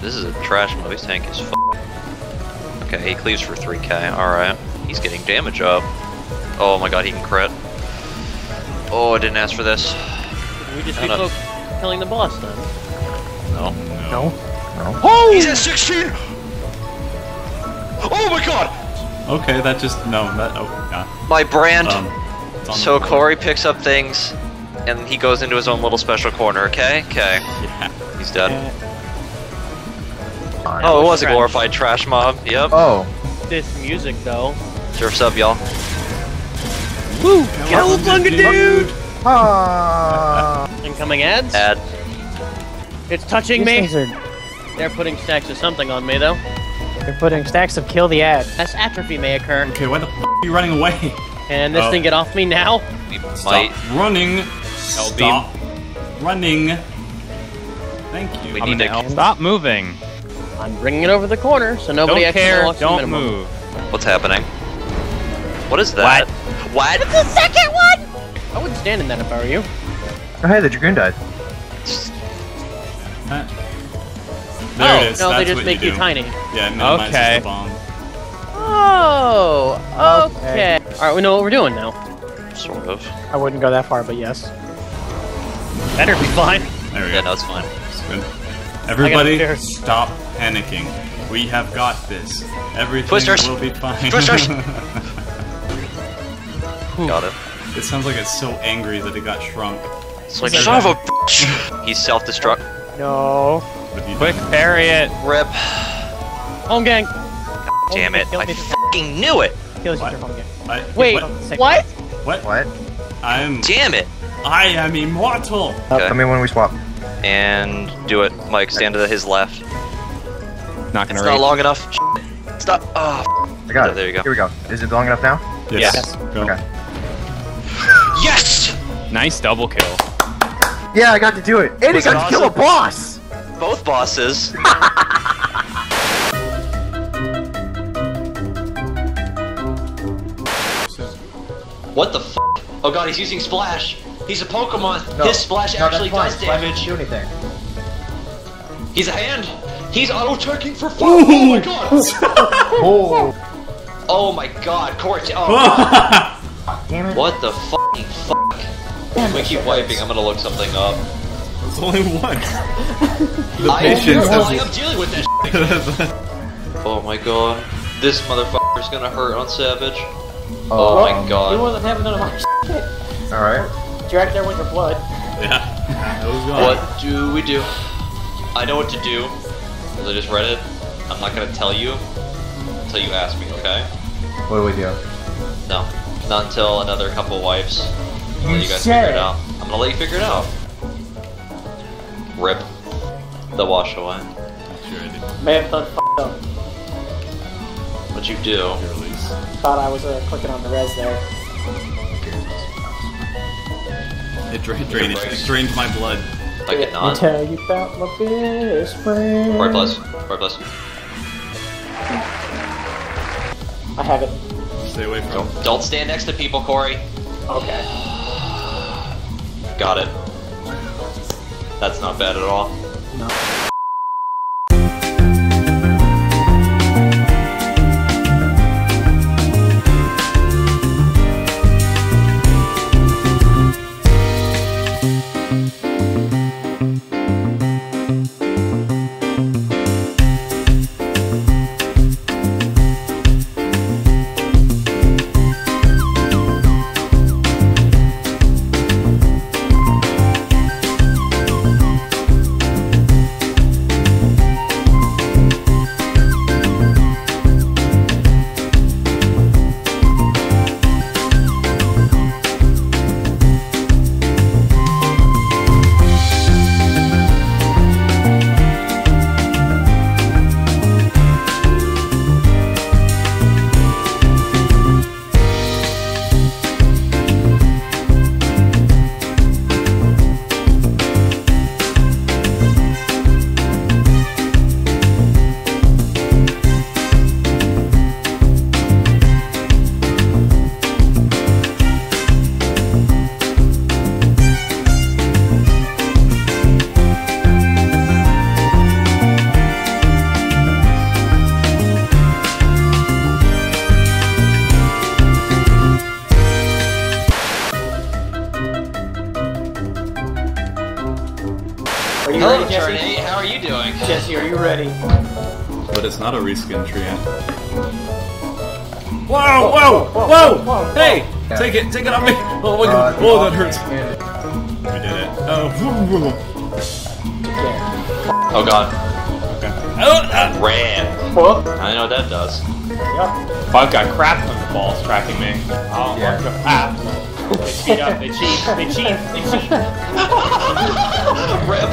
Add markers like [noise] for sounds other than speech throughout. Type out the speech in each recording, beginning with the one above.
this is a trash mode. His tank is f Okay, he cleaves for 3k. Alright. He's getting damage up. Oh my god, he can crit. Oh, I didn't ask for this. We just I be know. killing the boss then. No. No. No. Oh! He's at 16! Oh my god! Okay, that just no. That oh yeah. My brand. Um, so. Corey picks up things, and he goes into his own little special corner, okay? Okay. Yeah. He's dead. Fine. Oh, it was a glorified trash mob. Yep. Oh. This music though. Surf's up, y'all. Woo! Cowabunga, dude! Ah. Incoming ads. Add. It's touching These me. are. They're putting stacks of something on me though. They're putting stacks of kill the ad. As atrophy may occur. Okay, why the f are you running away? Can this Oh. thing get off me now? We Stop might. running. Stop running. Thank you. We I'm need to. L. Stop moving. I'm bringing it over the corner so nobody Don't actually care. walks Don't minimum. move. What's happening? What is that? What? It's The second one! I wouldn't stand in that if I were you. Oh, hey, the Dragoon died. Huh? There oh, it is. no, they just make you, you, tiny. Yeah, it minimizes Okay. the bomb. Oh, okay. Okay. Alright, we know what we're doing now. Sort of. I wouldn't go that far, but yes. Better be fine. There we Yeah, go. no, it's fine. That's good. Everybody, stop panicking. We have got this. Everything Twisters. will be fine. Twisters. [laughs] Got it. it sounds like it's so angry that it got shrunk. It's like, son of a bitch! [laughs] He's self-destruct. No. But you Quick, parry it. Rip. Home gang. Damn it. I fucking knew it! Kills you What? for home game. I, Wait, What? what? What? What? I'm. Damn it! I am immortal. Okay. Tell me when we swap. And do it. Mike, stand to his left. Not gonna It's rate. not long enough. Stop. Oh, I got Yeah, it. there you go. Here we go. Is it long enough now? Yes. Yes. Go. Okay. yes! Nice double kill. Yeah, I got to do it. And Was I it got to kill a boss. Both bosses. [laughs] what the f? Oh god, he's using Splash. He's a Pokemon. His Splash actually does damage. do anything. He's a hand. He's auto-checking for fun. Oh my god. [laughs] Oh. Oh my god, Corey. Oh, god. [laughs] Damn it. what the fucking fuck? I'm gonna keep wiping. I'm gonna look something up. There's only one. [laughs] the I patience am has. dealing with that. Oh my god. This motherfucker's gonna hurt on Savage. Oh, my god. He wasn't having none of my shit. All right. You're out there with your blood. yeah. That was gone. What do we do? I know what to do. Because I just read it. I'm not gonna tell you until you ask me, okay? What do we do? No. Not until another couple wipes. I'll let you guys said- figure it out. I'm gonna let you figure it out. Rip. The wash away. Sure, I did. May have done f***ed up. What'd you do? Your. Thought I was uh, clicking on the res there. It dra- drained, it drained my blood. I get Let me not? tell you about my best friend. Right plus. Right plus. I have it. Stay away from. Don't, don't stand next to people, Corey. Okay. Got it. That's not bad at all. Jesse, How are you doing? Jesse, are you ready? But it's not a reskin tree yet. Whoa, whoa, whoa! whoa, Hey! Take it, take it off me! Oh my god, Uh, oh that hurts. We did it. Oh, Yeah. Oh god. oh ah. Ran. Well, I know what that does. yep. If I've got crap on the balls tracking me, I'll Yeah. mark a path. They speed up, they cheat, they cheat, they cheat. Rip.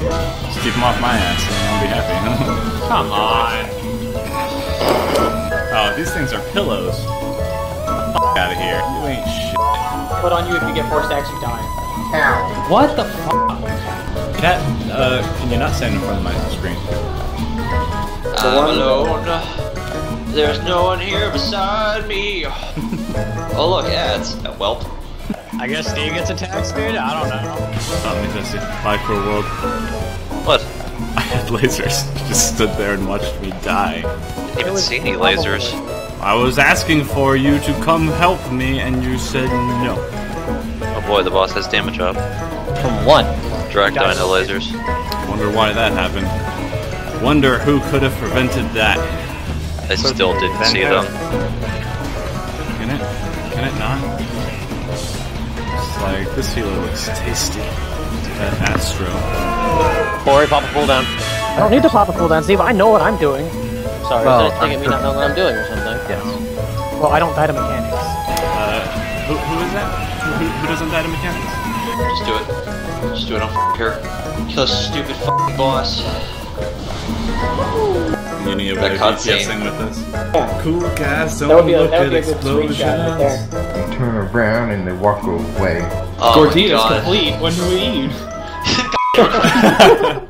Just keep him off my ass and I'll be happy. [laughs] Come on. oh, these things are pillows. Fuck out of here. You ain't shit. Put on you if you get forced to actually die. Ow. What the fuck? Cat, uh, can you not stand in front of my screen? I'm alone. There's no one here beside me. [laughs] oh look, ads. Uh, Welp. I guess Steve gets attacked, dude? I don't know. Me Jesse. Bye, cruel world. What? I had lasers. Just stood there and watched me die. Didn't even see any lasers. I was asking for you to come help me, and you said no. Oh boy, the boss has damage up. From what? Direct dino lasers. Wonder why that happened. Wonder who could have prevented that. I still didn't see them. Can it? Can it not? It's like this healer looks tasty. That Astro. Corey, pop a cooldown. I don't need to pop a cooldown, Steve. I know what I'm doing. Sorry, Well, is that a thing at me not knowing what I'm doing or something? Yes. Well, I don't die to mechanics. Uh, who, who is that? Who, who doesn't die to mechanics? Just do it. Just do it. I'm f- here. Kill this stupid fucking boss. You need a That way of cutscene. DPSing with this. Yeah. Oh, cool guys, don't That would be a, look that would at be a good right explosions. there. They turn around and they walk away. Oh Tortillas my god. complete. When do we eat? [laughs] [laughs]